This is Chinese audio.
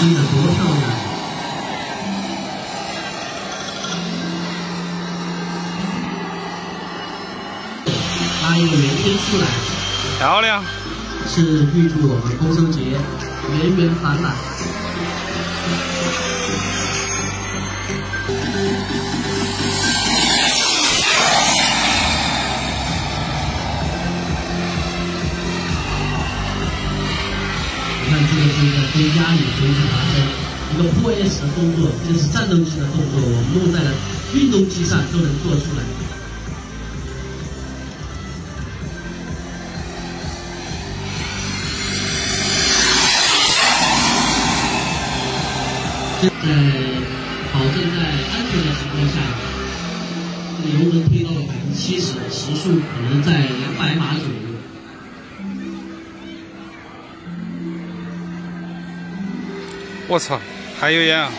拼的多漂亮！他圆圈出来，漂亮，是预祝我们丰收节圆圆满满。这个是一个跟压力同时发生，一个破 S 的动作，这是战斗机的动作，我们用在了运动机上都能做出来。在保证在安全的情况下，这个油门推到了百分之七十，时速可能在两百码左右。我操，还有烟啊！